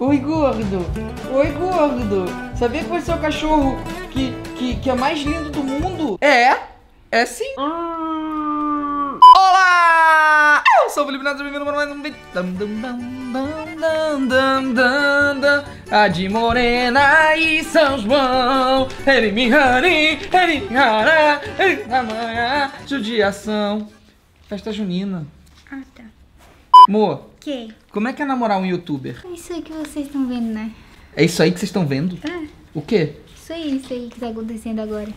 Oi, gordo. Oi, gordo. Sabia que você é o cachorro que, que, que é mais lindo do mundo? É. É sim. Olá! Eu sou o Felipe Neto, bem-vindo para mais um vídeo. A de Morena e São João. Ele me rani, ele me rara, ele me amanhã. Judiação. Festa junina. Ah, tá. Amor, Que? como é que é namorar um youtuber? É isso aí que vocês estão vendo, né? É isso aí que vocês estão vendo? É, O quê? isso aí, isso aí que tá acontecendo agora.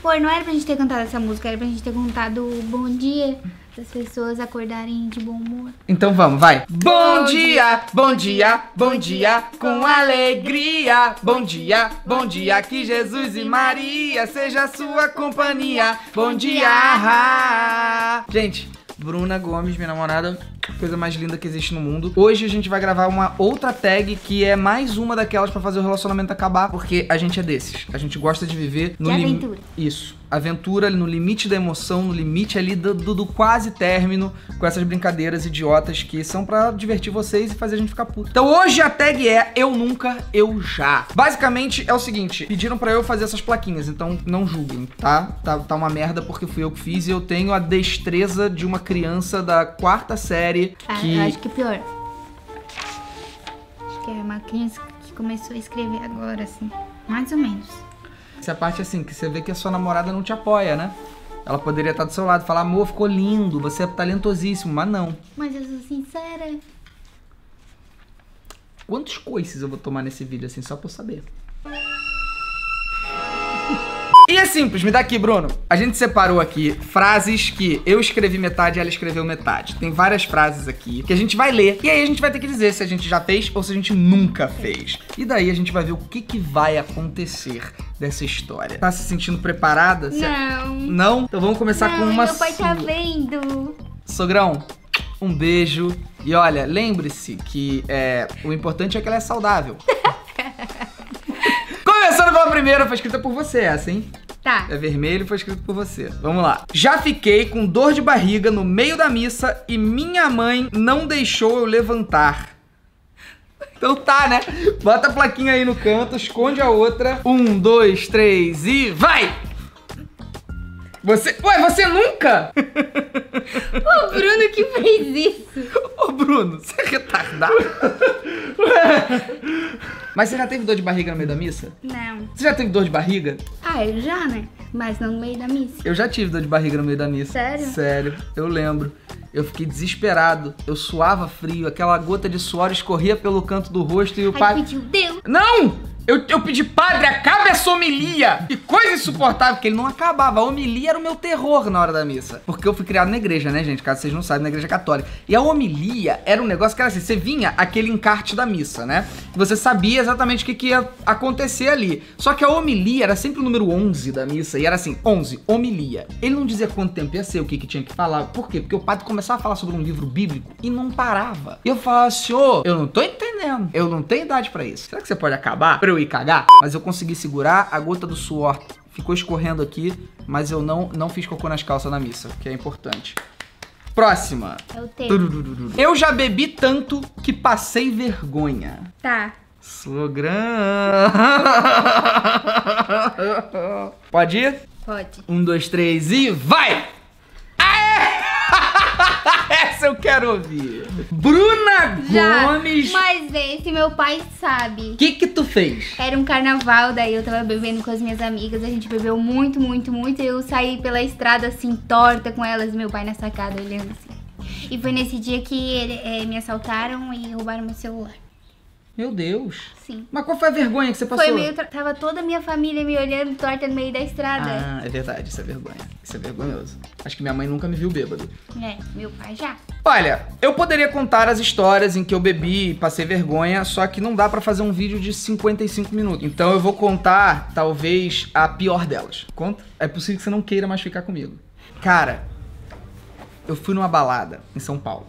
Pô, não era pra gente ter cantado essa música, era pra gente ter contado o bom dia das pessoas acordarem de bom humor. Então vamos, vai. Bom Bom dia, bom dia, bom dia, com alegria. Bom dia, bom dia, que Jesus e Maria seja a sua companhia. Bom dia. Gente, Bruna Gomes, minha namorada, coisa mais linda que existe no mundo. Hoje a gente vai gravar uma outra tag que é mais uma daquelas pra fazer o relacionamento acabar, porque a gente é desses. A gente gosta de viver no De aventura. Isso. Aventura no limite da emoção, no limite ali do, do- do quase término, com essas brincadeiras idiotas que são pra divertir vocês e fazer a gente ficar puto. Então hoje a tag é Eu Nunca, Eu Já. Basicamente é o seguinte: pediram pra eu fazer essas plaquinhas, então não julguem, tá? Tá, tá uma merda porque fui eu que fiz e eu tenho a destreza de uma criança da quarta série Ah, que. eu acho que pior. Acho que é uma criança que começou a escrever agora, assim. Mais ou menos. Essa parte assim, que você vê que a sua namorada não te apoia, né? Ela poderia estar do seu lado e falar, amor, ficou lindo, você é talentosíssimo, mas não. Mas eu sou sincera. Quantos coices eu vou tomar nesse vídeo, assim, só pra eu saber? E é simples, me dá aqui, Bruno. A gente separou aqui frases que eu escrevi metade e ela escreveu metade. Tem várias frases aqui que a gente vai ler e aí a gente vai ter que dizer se a gente já fez ou se a gente nunca fez. E daí a gente vai ver o que, que vai acontecer dessa história. Tá se sentindo preparada? Não. Não? Então vamos começar não, com uma meu pai tá sua. vendo. Sogrão, um beijo. E olha, lembre-se que é, o importante é que ela é saudável. Começando pela primeira, foi escrita por você essa, hein? Tá. É vermelho, foi escrito por você. Vamos lá. Já fiquei com dor de barriga no meio da missa e minha mãe não deixou eu levantar. Então tá, né? Bota a plaquinha aí no canto, esconde a outra. Um, dois, três e vai! Você. Ué, você nunca? O Bruno que fez isso. Ô, Bruno, você é retardado? Mas você já teve dor de barriga no meio da missa? Não. Você já teve dor de barriga? Ah, eu já, né? Mas não no meio da missa. Eu já tive dor de barriga no meio da missa. Sério? Sério, eu lembro. Eu fiquei desesperado. Eu suava frio, aquela gota de suor escorria pelo canto do rosto e o pai. pediu, Deus. Não! Eu, eu pedi, padre, acabe essa homilia! Que coisa insuportável, porque ele não acabava. A homilia era o meu terror na hora da missa. Porque eu fui criado na igreja, né, gente? Caso vocês não saibam, na igreja católica. E a homilia era um negócio que era assim: você vinha aquele encarte da missa, né? Você sabia exatamente o que, que ia acontecer ali. Só que a homilia era sempre o número 11 da missa. E era assim: 11, homilia. Ele não dizia quanto tempo ia ser, o que, que tinha que falar. Por quê? Porque o padre começava a falar sobre um livro bíblico e não parava. E eu falava, senhor, eu não tô entendendo. Eu não tenho idade pra isso. Será que você pode acabar pra eu ir cagar? Mas eu consegui segurar, a gota do suor ficou escorrendo aqui, mas eu não, não fiz cocô nas calças na missa, que é importante. Próxima. É tempo. Turururu. Eu já bebi tanto que passei vergonha. Tá. Sogrão. Pode ir? Pode. Um, dois, três e vai! Essa eu quero ouvir. Bruna Já. Gomes. Mas esse meu pai sabe. O que que tu fez? Era um carnaval, daí eu tava bebendo com as minhas amigas, a gente bebeu muito, muito, muito, e eu saí pela estrada assim, torta com elas, meu pai na sacada olhando assim. E foi nesse dia que ele- eh, me assaltaram e roubaram meu celular. Meu Deus. Sim. Mas qual foi a vergonha que você passou? Foi meio. tra- Tava toda a minha família me olhando torta no meio da estrada. Ah, é verdade, isso é vergonha. Isso é vergonhoso. Acho que minha mãe nunca me viu bêbado. É, meu pai já. Olha, eu poderia contar as histórias em que eu bebi e passei vergonha, só que não dá pra fazer um vídeo de 55 minutos. Então eu vou contar, talvez, a pior delas. Conta? É possível que você não queira mais ficar comigo. Cara, eu fui numa balada em São Paulo.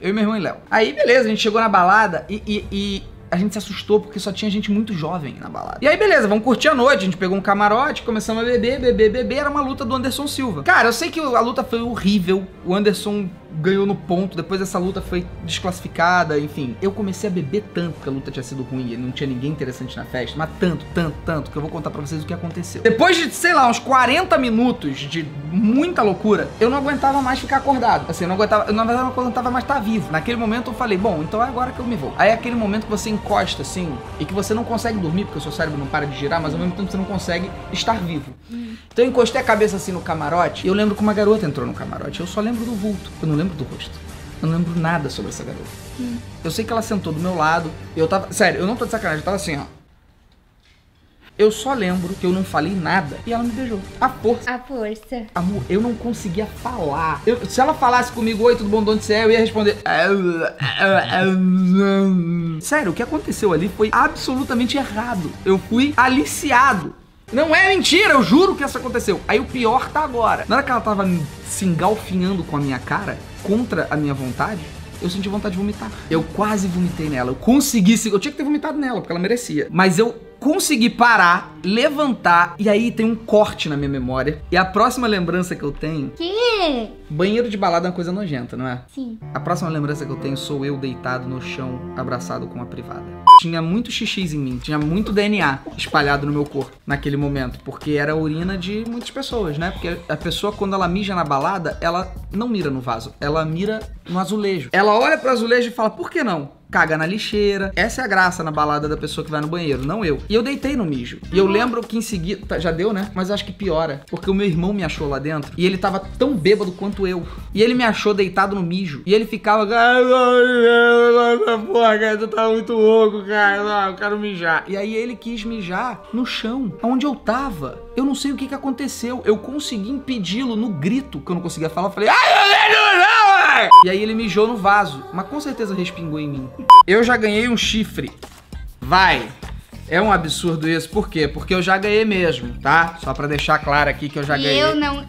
Eu e meu irmão e Léo. Aí, beleza, a gente chegou na balada e, e- e a gente se assustou porque só tinha gente muito jovem na balada. E aí, beleza, vamos curtir a noite. A gente pegou um camarote, começamos a beber, beber, beber. Era uma luta do Anderson Silva. Cara, eu sei que a luta foi horrível. O Anderson ganhou no ponto, depois essa luta foi desclassificada, enfim. Eu comecei a beber tanto que a luta tinha sido ruim, e não tinha ninguém interessante na festa, mas tanto, tanto, tanto, que eu vou contar pra vocês o que aconteceu. Depois de, sei lá, uns 40 minutos de muita loucura, eu não aguentava mais ficar acordado. Assim, eu não aguentava, eu, na verdade, eu não aguentava mais estar vivo. Naquele momento eu falei, bom, então é agora que eu me vou. Aí é aquele momento que você encosta, assim, e que você não consegue dormir, porque o seu cérebro não para de girar, mas ao mesmo tempo você não consegue estar vivo. Então eu encostei a cabeça assim no camarote, e eu lembro que uma garota entrou no camarote. Eu só lembro do vulto, eu não lembro do rosto. Eu não lembro nada sobre essa garota. Eu sei que ela sentou do meu lado, e eu tava. Sério, eu não tô de sacanagem, eu tava assim, ó. Eu só lembro que eu não falei nada e ela me beijou. A força. A força. Amor, eu não conseguia falar. Eu- se ela falasse comigo, oi, tudo bom, de onde você é? Eu ia responder. Sério, o que aconteceu ali foi absolutamente errado. Eu fui aliciado. Não é mentira, eu juro que isso aconteceu. Aí o pior tá agora. Na hora que ela tava se engalfinhando com a minha cara, contra a minha vontade, eu senti vontade de vomitar. Eu quase vomitei nela. Eu consegui. se- Eu tinha que ter vomitado nela, porque ela merecia. Mas eu consegui parar, levantar, e aí tem um corte na minha memória. E a próxima lembrança que eu tenho. Que? Banheiro de balada é uma coisa nojenta, não é? Sim. A próxima lembrança que eu tenho sou eu deitado no chão, abraçado com uma privada. Tinha muito xixi em mim, tinha muito DNA espalhado no meu corpo naquele momento, porque era a urina de muitas pessoas, né? Porque a pessoa, quando ela mija na balada, ela não mira no vaso, ela mira no azulejo. Ela olha pro azulejo e fala, por que não? Caga na lixeira. Essa é a graça na balada da pessoa que vai no banheiro, não eu. E eu deitei no mijo. E eu lembro que em seguida. tá, já deu, né? Mas acho que piora. Porque o meu irmão me achou lá dentro. E ele tava tão bêbado quanto eu. E ele me achou deitado no mijo. E ele ficava. Porra, cara, tu tá muito louco, cara. Não, eu quero mijar. E aí ele quis mijar no chão, onde eu tava. Eu não sei o que que aconteceu. Eu consegui impedi-lo no grito, que eu não conseguia falar. Eu falei, ai, não, ai!" E aí ele mijou no vaso. Mas com certeza respingou em mim. Eu já ganhei um chifre. Vai. É um absurdo isso. Por quê? Porque eu já ganhei mesmo, tá? Só pra deixar claro aqui que eu já e ganhei. eu não.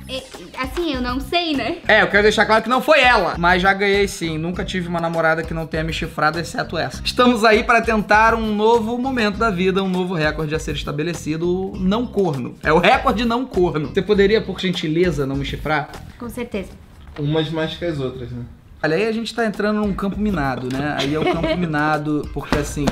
Assim, eu não sei, né? É, eu quero deixar claro que não foi ela, mas já ganhei sim. Nunca tive uma namorada que não tenha me chifrado, exceto essa. Estamos aí para tentar um novo momento da vida, um novo recorde a ser estabelecido, não corno. É o recorde não corno. Você poderia, por gentileza, não me chifrar? Com certeza. Umas mais que as outras, né? Olha, aí a gente tá entrando num campo minado, né? Aí é o campo minado, porque assim,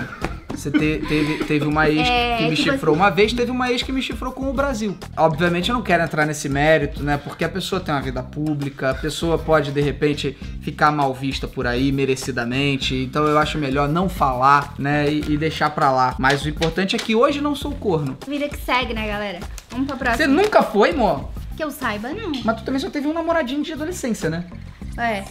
você te- teve, teve uma ex É, que me tipo chifrou assim- uma vez, teve uma ex que me chifrou com o Brasil. Obviamente eu não quero entrar nesse mérito, né? Porque a pessoa tem uma vida pública, a pessoa pode de repente ficar mal vista por aí, merecidamente. Então eu acho melhor não falar, né? E, e deixar pra lá. Mas o importante é que hoje não sou corno. Vida que segue, né, galera? Vamos pra Você próxima. nunca foi, amor? Que eu saiba, não. Mas tu também só teve um namoradinho de adolescência, né? É.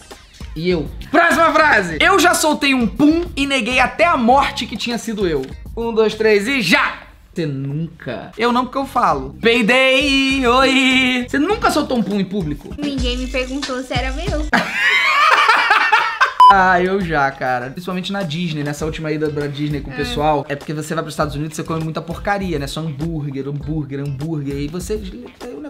E eu. Próxima frase! Eu já soltei um pum e neguei até a morte que tinha sido eu. Um, dois, três e já! Você nunca. Eu não, porque eu falo. Peidei, oi! Você nunca soltou um pum em público? Ninguém me perguntou se era meu. Ah, eu já, cara. Principalmente na Disney, nessa última ida pra Disney com o pessoal. É porque você vai pros Estados Unidos e você come muita porcaria, né? Só hambúrguer, hambúrguer, hambúrguer. E você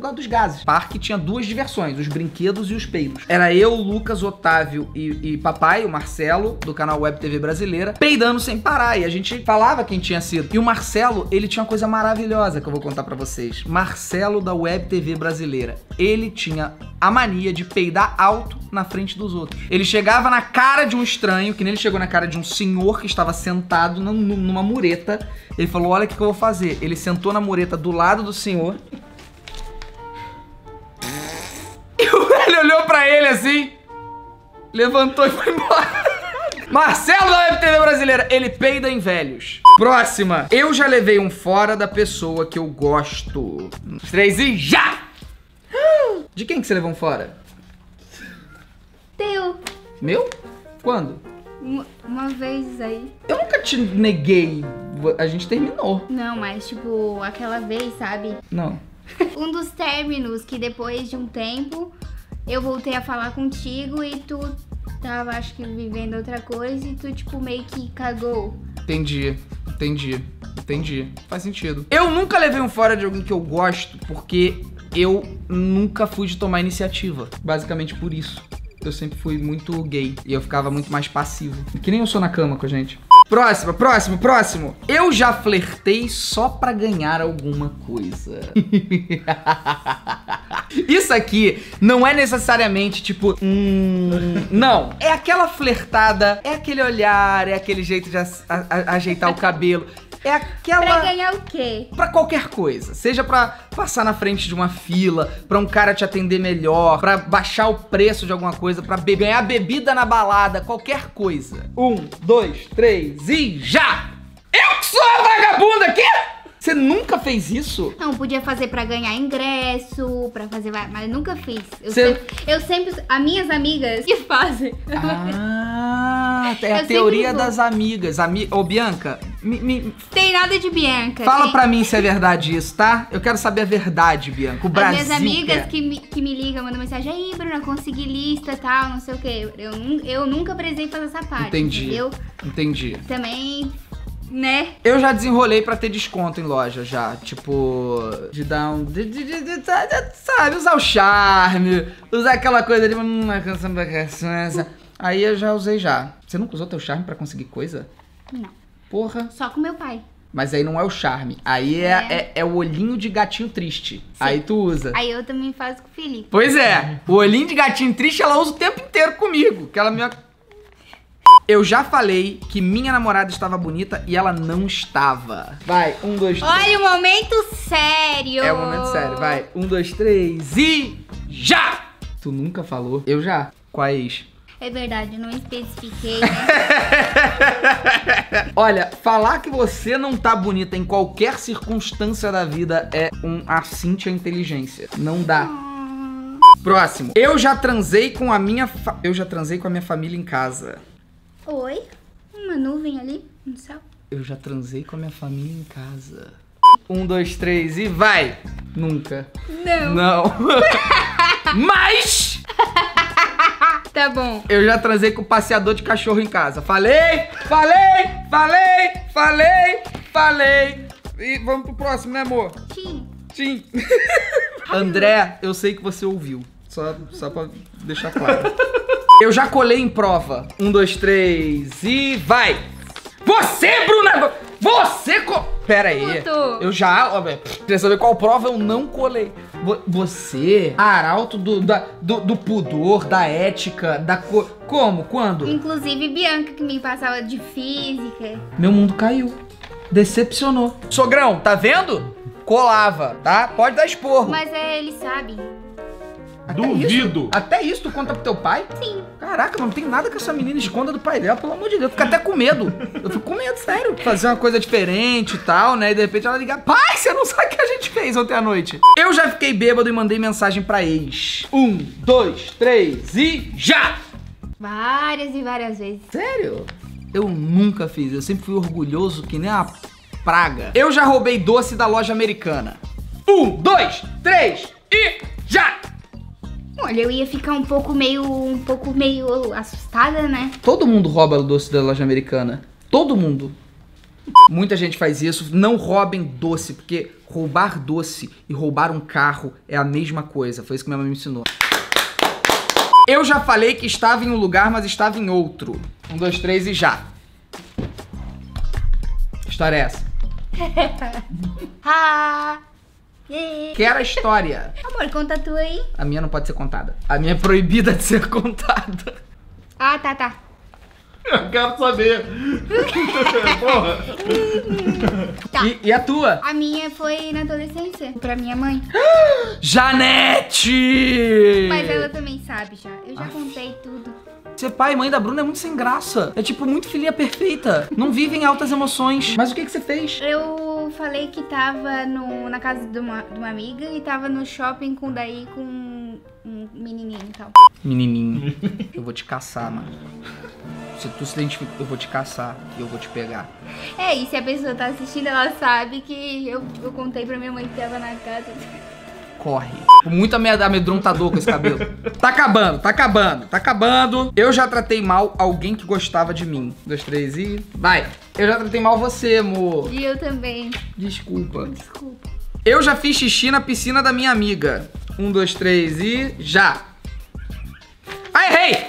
negócio dos gases. O parque tinha duas diversões, os brinquedos e os peidos. Era eu, Lucas, Otávio e, e papai, o Marcelo, do canal Web TV Brasileira, peidando sem parar. E a gente falava quem tinha sido. E o Marcelo, ele tinha uma coisa maravilhosa que eu vou contar pra vocês. Marcelo da Web TV Brasileira. Ele tinha a mania de peidar alto na frente dos outros. Ele chegava na cara de um estranho, que nem ele chegou na cara de um senhor que estava sentado num- num- numa mureta. Ele falou: Olha o que eu vou fazer. Ele sentou na mureta do lado do senhor. E velho olhou pra ele assim, levantou e foi embora. Marcelo da Web TV brasileira, ele peida em velhos. Próxima. Eu já levei um fora da pessoa que eu gosto. Três e já! De quem que você levou um fora? Teu. Meu? Quando? Uma, uma vez aí. Eu nunca te neguei. A gente terminou. Não, mas tipo, aquela vez, sabe? Não. Um dos términos que depois de um tempo eu voltei a falar contigo e tu tava, acho que, vivendo outra coisa e tu, tipo, meio que cagou. Entendi. Entendi. Entendi. Faz sentido. Eu nunca levei um fora de alguém que eu gosto porque eu nunca fui de tomar iniciativa. Basicamente por isso. Eu sempre fui muito gay e eu ficava muito mais passivo. Que nem eu sou na cama com a gente. Próximo, próximo, próximo. Eu já flertei só pra ganhar alguma coisa. Isso aqui não é necessariamente tipo, hum, não. É aquela flertada, é aquele olhar, é aquele jeito de a- a- ajeitar o cabelo. É aquela. Pra ganhar o quê? Pra qualquer coisa. Seja pra passar na frente de uma fila, pra um cara te atender melhor, pra baixar o preço de alguma coisa, pra be- ganhar bebida na balada, qualquer coisa. Um, dois, três e já! Eu que sou a vagabunda fez isso? Não, podia fazer pra ganhar ingresso, pra fazer... Mas nunca fiz. Eu, Cê- sempre, eu sempre... As minhas amigas que fazem. Ah, é Eu a sempre teoria das amigas. Ami... Ô, Bianca, me- me- Tem nada de Bianca. fala tem... pra mim se é verdade isso, tá? Eu quero saber a verdade, Bianca. O As Brasil minhas amigas quer. que me, que me ligam, mandam mensagem, aí, Bruna, consegui lista e tal, não sei o quê. Eu, eu nunca precisei fazer essa parte. Entendi. Entendeu? Entendi. Também, né? Eu já desenrolei pra ter desconto em loja já. Tipo, de dar um. De, de, de- de- sabe, usar o charme, usar aquela coisa de. Hum, canção da canção. Aí eu já usei já. Você nunca usou teu charme pra conseguir coisa? Não. Porra. Só com meu pai. Mas aí não é o charme. Aí é, É. é, é o olhinho de gatinho triste. Aí tu usa. Aí eu também faço com o Felipe. Pois é, o olhinho de gatinho triste ela usa o tempo inteiro comigo. Que ela me. Eu já falei que minha namorada estava bonita e ela não estava. Vai, um, dois, três. Olha o momento sério. É o momento sério, vai. Um, dois, três e. Já! Tu nunca falou? Eu já. Qual é verdade, não especifiquei, né? Olha, falar que você não tá bonita em qualquer circunstância da vida é um assinte à inteligência. Não dá. Próximo. Eu já transei com a minha. fa- Eu já transei com a minha família em casa. Oi? Uma nuvem ali no céu. Eu já transei com a minha família em casa. Um, dois, três e vai! Nunca. Não. Não. Mas Tá bom. eu já transei com o passeador de cachorro em casa. Falei, falei, falei, falei, falei. E vamos pro próximo, né, amor? Tim. Sim. André, eu sei que você ouviu. Só, só pra deixar claro. Eu já colei em prova. Um, dois, três e vai! Você, Bruna! Você co... Pera aí. Puto. Eu já... ó, Queria saber qual prova eu não colei. Vo- Você, arauto do, da- do, do pudor, da ética, da co... Como? Quando? Inclusive Bianca, que me passava de física. Meu mundo caiu. Decepcionou. Sogrão, tá vendo? Colava, tá? Pode dar esporro. Mas é, ele sabe. Até Duvido. Isso, até isso tu conta pro teu pai? Sim. Caraca, não tem nada que essa menina esconda do pai dela, pelo amor de Deus. Eu fico até com medo. Eu fico com medo, sério. Fazer uma coisa diferente e tal, né? E de repente ela liga: Pai, você não sabe o que a gente fez ontem à noite. Eu já fiquei bêbado e mandei mensagem pra ex. Um, dois, três e já! Várias e várias vezes. Sério? Eu nunca fiz. Eu sempre fui orgulhoso que nem a praga. Eu já roubei doce da loja americana. Um, dois, três e já! Olha, eu ia ficar um pouco meio. um pouco meio assustada, né? Todo mundo rouba o doce da loja americana. Todo mundo. Muita gente faz isso. Não roubem doce, porque roubar doce e roubar um carro é a mesma coisa. Foi isso que minha mãe me ensinou. Eu já falei que estava em um lugar, mas estava em outro. Um, dois, três e já. Que história é essa? Ah! Quero a história. Amor, conta tu aí. A minha não pode ser contada. A minha é proibida de ser contada. Ah, tá, tá. Eu quero saber. Porra. Tá. E, e a tua? A minha foi na adolescência, pra minha mãe. Janete! Mas ela também sabe já. Eu já contei tudo. Ser pai e mãe da Bruna é muito sem graça. É tipo muito filha perfeita. Não vivem altas emoções. Mas o que, que você fez? Eu falei que tava no, na casa de uma, de uma amiga e tava no shopping com daí com um menininho e tal. Menininho, eu vou te caçar, mano. Se tu se identifica, eu vou te caçar e eu vou te pegar. É, e se a pessoa tá assistindo, ela sabe que eu, eu contei pra minha mãe que tava na casa. Corre. Muito amed- amedrontador com esse cabelo. Tá acabando, tá acabando, tá acabando. Eu já tratei mal alguém que gostava de mim. Um, dois, três e. Vai. Eu já tratei mal você, amor. E eu também. Desculpa. Desculpa. Eu já fiz xixi na piscina da minha amiga. Um, dois, três e. Já! Ah, errei!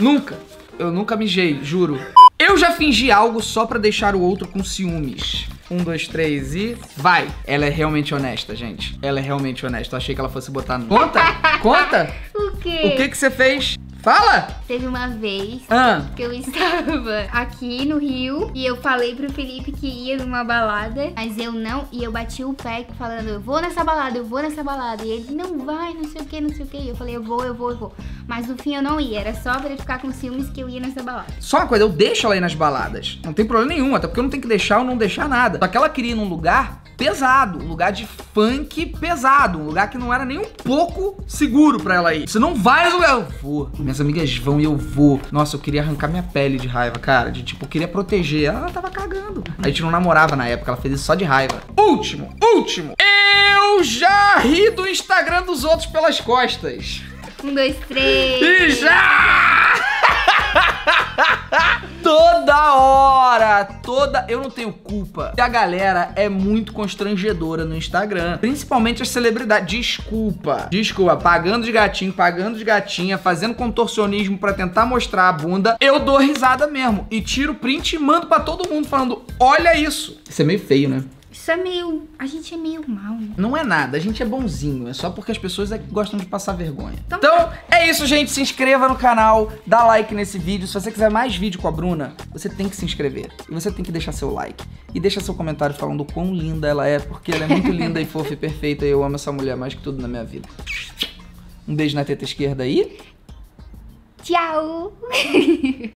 Nunca. Eu nunca mijei, juro. Eu já fingi algo só pra deixar o outro com ciúmes. Um, dois, três e. Vai! Ela é realmente honesta, gente. Ela é realmente honesta. Eu achei que ela fosse botar no. Conta! Conta! O quê? O que que você fez? Fala! Teve uma vez Ah, que eu estava aqui no Rio e eu falei pro Felipe que ia numa balada, mas eu não, e eu bati o pé falando, eu vou nessa balada, eu vou nessa balada. E ele, não vai, não sei o que, não sei o que. E eu falei, eu vou, eu vou, eu vou. Mas no fim eu não ia, era só pra ele ficar com ciúmes que eu ia nessa balada. só uma coisa, eu deixo ela ir nas baladas. Não tem problema nenhum, até porque eu não tenho que deixar ou não deixar nada. Só que ela queria ir num lugar pesado, um lugar de funk pesado, um lugar que não era nem um pouco seguro pra ela ir. Você não vai nesse lugar. Eu vou. Minhas amigas vão e eu vou. Nossa, eu queria arrancar minha pele de raiva, cara. De tipo, eu queria proteger. Ela tava cagando. A gente não namorava na época, ela fez isso só de raiva. Último, último. Eu já ri do Instagram dos outros pelas costas. Um, dois, três. E já! toda hora, toda. Eu não tenho culpa. E a galera é muito constrangedora no Instagram. Principalmente as celebridades. Desculpa. Desculpa. Pagando de gatinho, pagando de gatinha, fazendo contorcionismo pra tentar mostrar a bunda. Eu dou risada mesmo. E tiro print e mando pra todo mundo falando: olha isso. Isso é meio feio, né? Isso é meio. A gente é meio mal, né? Não é nada, a gente é bonzinho, é só porque as pessoas é que gostam de passar vergonha. Então Então, é isso, gente. Se inscreva no canal, dá like nesse vídeo. Se você quiser mais vídeo com a Bruna, você tem que se inscrever. E você tem que deixar seu like. E deixa seu comentário falando o quão linda ela é, porque ela é muito linda e fofa e perfeita. E eu amo essa mulher mais que tudo na minha vida. Um beijo na teta esquerda aí. Tchau!